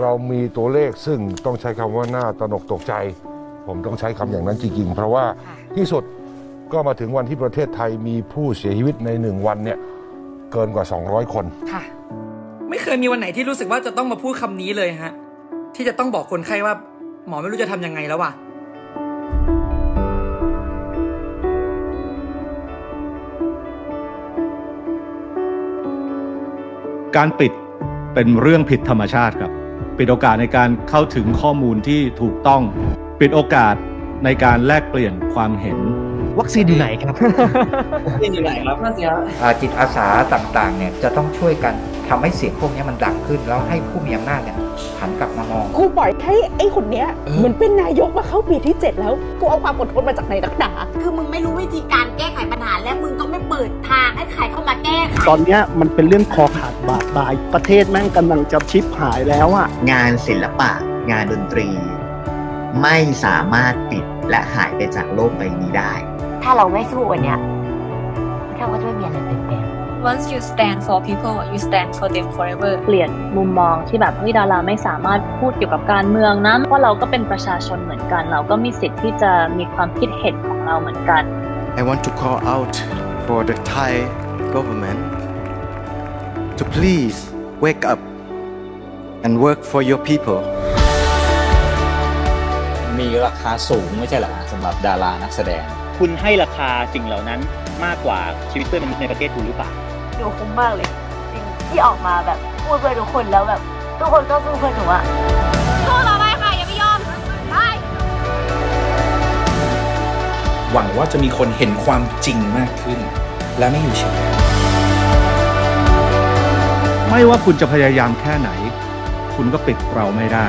เรามีตัวเลขซึ่งต้องใช้คำว่าน่าตระหนกตกใจ ผมต้องใช้คำอย่างนั้นจริงๆ เพราะว่าที่สุดก็มาถึงวันที่ประเทศไทยมีผู้เสียชีวิตในหนึ่งวันเนี่ยเกินกว่า 200 คนค่ะ ไม่เคยมีวันไหนที่รู้สึกว่าจะต้องมาพูดคำนี้เลยฮะ ที่จะต้องบอกคนไข้ว่าหมอไม่รู้จะทำยังไงแล้วว่ะการปิดเป็นเรื่องผิดธรรมชาติครับ ปิดโอกาสในการเข้าถึงข้อมูลที่ถูกต้อง ปิดโอกาสในการแลกเปลี่ยนความเห็น วัคซีนอยู่ไหนครับนี่อยู่ไหนครับน่าเสียอ่าจิตอาสาต่างๆเนี่ยจะต้องช่วยกัน ทำให้เสียงพวกนี้มันดังขึ้น แล้วให้ผู้มีอำนาจเนี่ยหันกลับมามองกูปล่อยให้ไอ้คนเนี้ยเหมือนเป็นนายกมาเข้าปีที่ 7 แล้วกูเอาความอดทนมาจากไหนนักหนาคือมึงไม่รู้วิธีการแก้ไขปัญหาและมึงก็ไม่เปิดทางให้ใครเข้ามาแก้ไขตอนเนี้ยมันเป็นเรื่องคอขาดบาดตาย ประเทศแม่งกำลังจะชิบหายแล้วอะงานศิลปะ งานดนตรี ไม่สามารถปิดและหายไปจากโลกใบนี้ได้ ถ้าเราไม่สู้วันเนี้ยเราก็จะไม่มีอะไรเปลี่ยนแปลง once you stand for people you stand for them forever เปลี่ยนมุมมองที่แบบเฮ้ยดาราไม่สามารถพูดเกี่ยวกับการเมืองนะเพราะเราก็เป็นประชาชนเหมือนกัน เราก็มีสิทธิ์ที่จะมีความคิดเห็นของเราเหมือนกัน I want to call out for the Thai government to please wake up and work for your people มีราคาสูงไม่ใช่เหรอสำหรับดารานักแสดง คุณให้ราคาสิ่งเหล่านั้นมากกว่าชีวิตเพื่อนมนุษย์ในประเทศคุณหรือเปล่า ดูคุ้มมากเลย จริงที่ออกมาแบบพูดเพื่อทุกคนแล้วแบบ ทุกคนก็สู้เพื่อหนูอะสู้ต่อไปค่ะอย่าไปยอมไปหวังว่าจะมีคนเห็นความจริงมากขึ้น และไม่อยู่เฉยไม่ว่าคุณจะพยายามแค่ไหน คุณก็ปิดเราไม่ได้